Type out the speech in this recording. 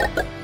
you